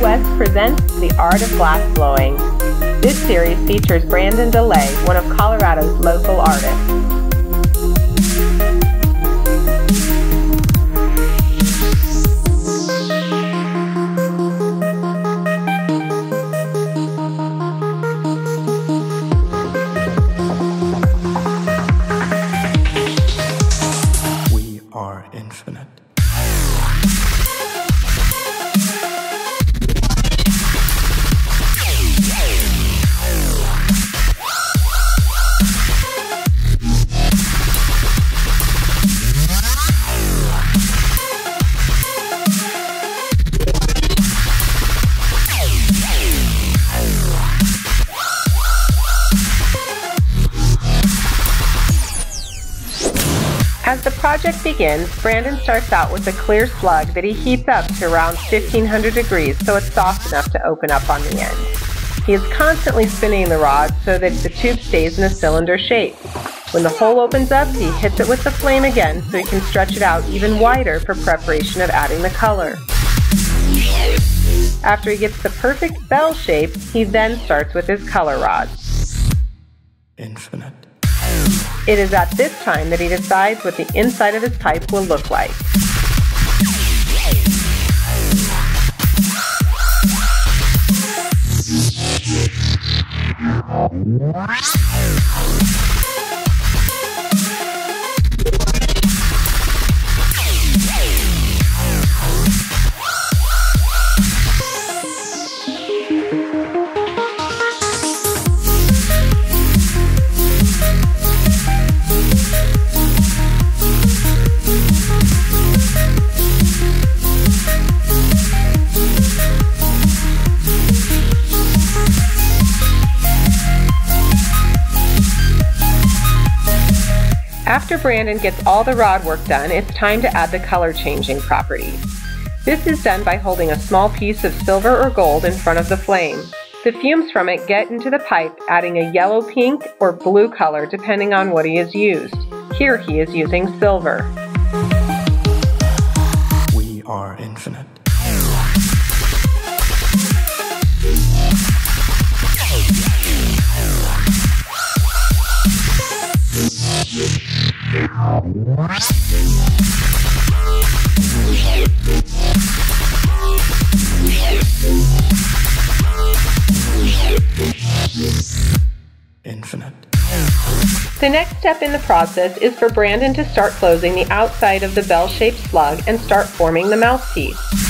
West presents The Art of Glass Blowing. This series features Brandon DeLay, one of Colorado's local artists. Project begins, Brandon starts out with a clear slug that he heats up to around 1500 degrees so it's soft enough to open up on the end. He is constantly spinning the rod so that the tube stays in a cylinder shape. When the hole opens up, he hits it with the flame again so he can stretch it out even wider for preparation of adding the color. After he gets the perfect bell shape, he then starts with his color rod. Infinite. It is at this time that he decides what the inside of his pipe will look like. After Brandon gets all the rod work done, it's time to add the color changing properties. This is done by holding a small piece of silver or gold in front of the flame. The fumes from it get into the pipe, adding a yellow pink or blue color depending on what he has used. Here he is using silver. We are infinite. Infinite. The next step in the process is for Brandon to start closing the outside of the bell-shaped slug and start forming the mouthpiece.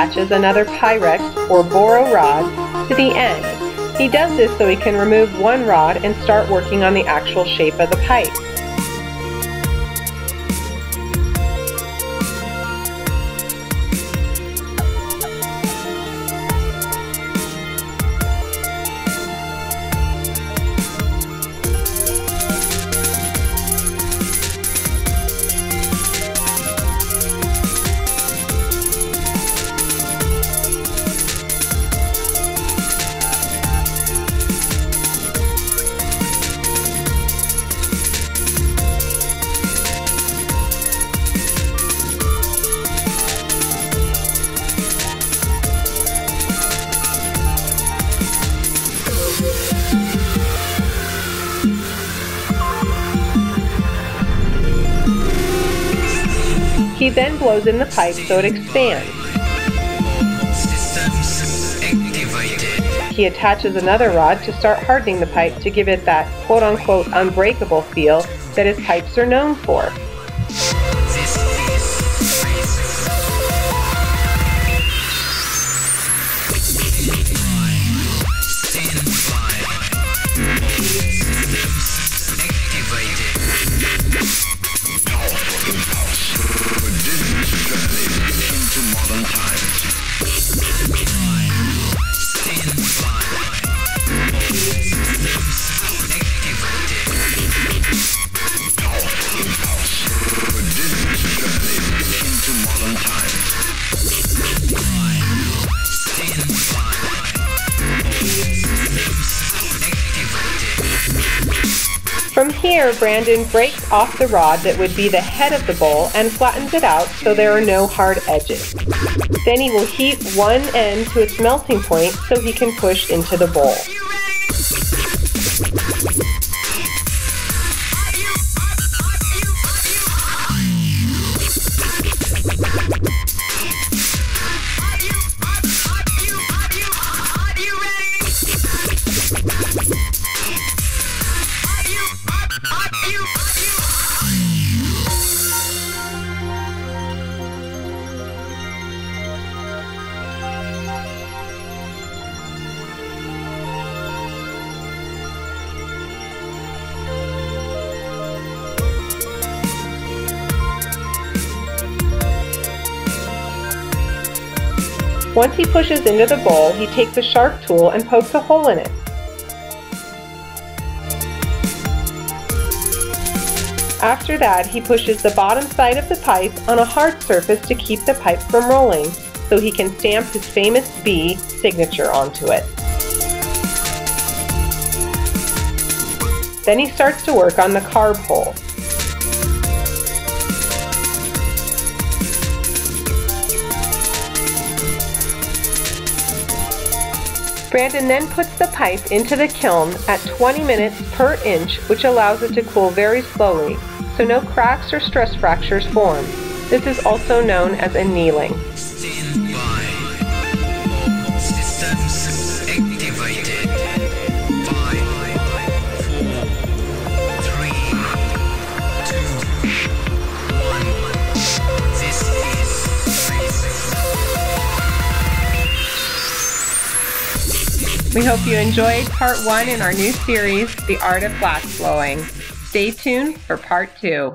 Attaches another Pyrex or Boro rod to the end. He does this so he can remove one rod and start working on the actual shape of the pipe. He then blows in the pipe so it expands. He attaches another rod to start hardening the pipe to give it that quote unquote unbreakable feel that his pipes are known for. From here, Brandon breaks off the rod that would be the head of the bowl and flattens it out so there are no hard edges. Then he will heat one end to its melting point so he can push into the bowl. Once he pushes into the bowl, he takes a sharp tool and pokes a hole in it. After that, he pushes the bottom side of the pipe on a hard surface to keep the pipe from rolling, so he can stamp his famous B signature onto it. Then he starts to work on the carb hole. Brandon then puts the pipe into the kiln at 20 minutes per inch, which allows it to cool very slowly, so no cracks or stress fractures form. This is also known as annealing. We hope you enjoyed part one in our new series, The Art of Glass Blowing. Stay tuned for part two.